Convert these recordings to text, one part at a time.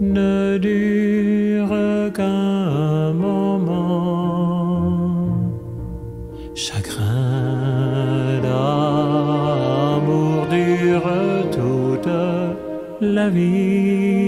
ne dure qu'un moment. Chagrin d'amour dure toute la vie.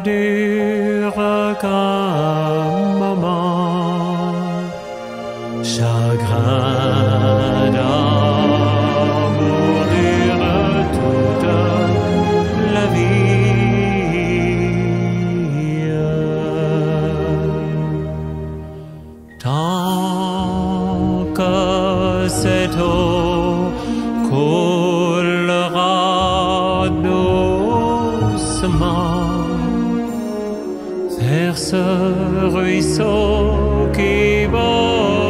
dure qu'un moment. Chagrin d'amour dure toute la vie. Tant que cette eau coulera vers ce ruisseau qui borde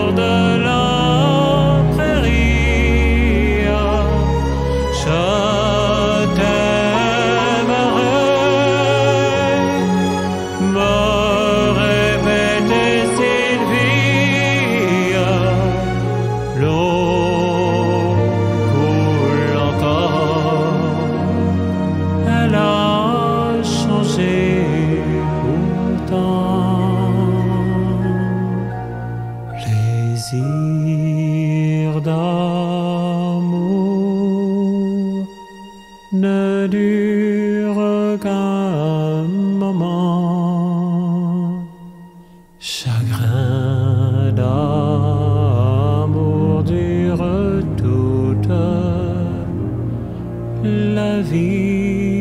ne dure qu'un moment. Chagrin d'amour dure toute la vie.